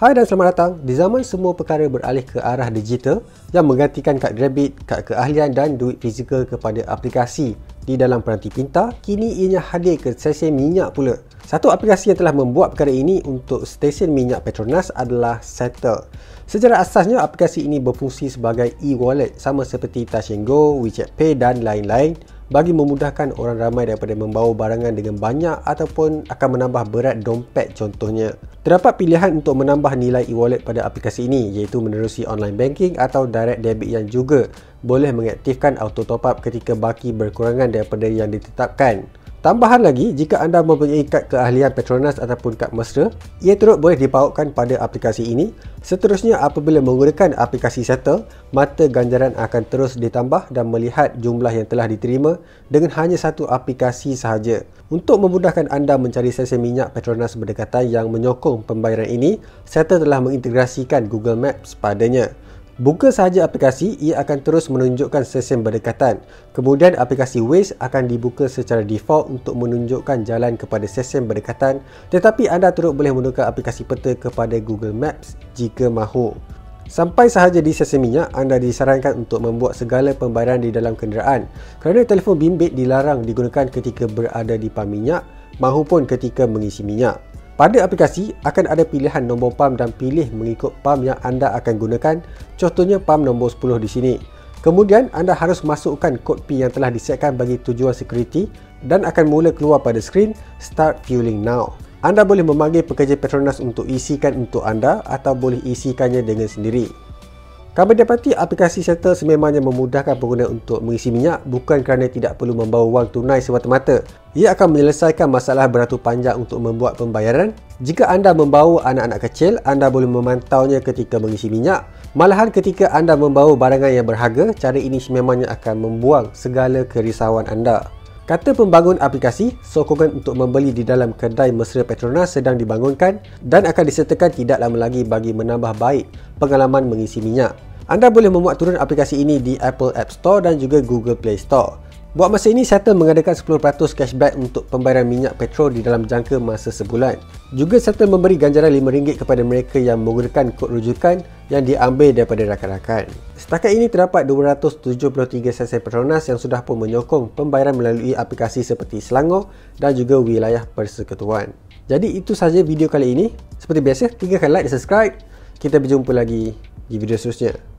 Hai dan selamat datang. Di zaman semua perkara beralih ke arah digital yang menggantikan kad debit, kad keahlian dan duit fizikal kepada aplikasi di dalam peranti pintar, kini ianya hadir ke stesen minyak pula. Satu aplikasi yang telah membuat perkara ini untuk stesen minyak Petronas adalah Settle. Secara asasnya, aplikasi ini berfungsi sebagai e-wallet sama seperti Touch Go, WeChat Pay dan lain-lain bagi memudahkan orang ramai daripada membawa barangan dengan banyak ataupun akan menambah berat dompet contohnya. Terdapat pilihan untuk menambah nilai e-wallet pada aplikasi ini iaitu menerusi online banking atau direct debit yang juga boleh mengaktifkan auto top up ketika baki berkurangan daripada yang ditetapkan. Tambahan lagi, jika anda mempunyai kad keahlian Petronas ataupun kad mesra, ia turut boleh dipautkan pada aplikasi ini. Seterusnya, apabila menggunakan aplikasi Settle, mata ganjaran akan terus ditambah dan melihat jumlah yang telah diterima dengan hanya satu aplikasi sahaja. Untuk memudahkan anda mencari stesen minyak Petronas berdekatan yang menyokong pembayaran ini, Settle telah mengintegrasikan Google Maps padanya. Buka sahaja aplikasi, ia akan terus menunjukkan stesen berdekatan. Kemudian aplikasi Waze akan dibuka secara default untuk menunjukkan jalan kepada stesen berdekatan tetapi anda turut boleh menukar aplikasi peta kepada Google Maps jika mahu. Sampai sahaja di stesen minyak, anda disarankan untuk membuat segala pembayaran di dalam kenderaan kerana telefon bimbit dilarang digunakan ketika berada di pam minyak mahupun ketika mengisi minyak. Pada aplikasi, akan ada pilihan nombor PAM dan pilih mengikut PAM yang anda akan gunakan. Contohnya PAM nombor 10 di sini. Kemudian, anda harus masukkan kod PIN yang telah disiapkan bagi tujuan security dan akan mula keluar pada skrin Start Fueling Now. Anda boleh memanggil pekerja Petronas untuk isikan untuk anda atau boleh isikannya dengan sendiri. Kami dapati aplikasi Settle sememangnya memudahkan pengguna untuk mengisi minyak bukan kerana tidak perlu membawa wang tunai semata-mata. Ia akan menyelesaikan masalah beratur panjang untuk membuat pembayaran. Jika anda membawa anak-anak kecil, anda boleh memantaunya ketika mengisi minyak. Malahan ketika anda membawa barangan yang berharga, cara ini sememangnya akan membuang segala kerisauan anda. Kata pembangun aplikasi, sokongan untuk membeli di dalam kedai mesra Petronas sedang dibangunkan dan akan disertakan tidak lama lagi bagi menambah baik pengalaman mengisi minyak. Anda boleh memuat turun aplikasi ini di Apple App Store dan juga Google Play Store. Buat masa ini, Settle mengadakan 10% cashback untuk pembayaran minyak petrol di dalam jangka masa sebulan. Juga Settle memberi ganjaran RM5 kepada mereka yang menggunakan kod rujukan yang diambil daripada rakan-rakan. Setakat ini terdapat 273 stesen Petronas yang sudah pun menyokong pembayaran melalui aplikasi seperti Selangor dan juga wilayah persekutuan. Jadi itu sahaja video kali ini. Seperti biasa, tinggalkan like dan subscribe. Kita berjumpa lagi di video seterusnya.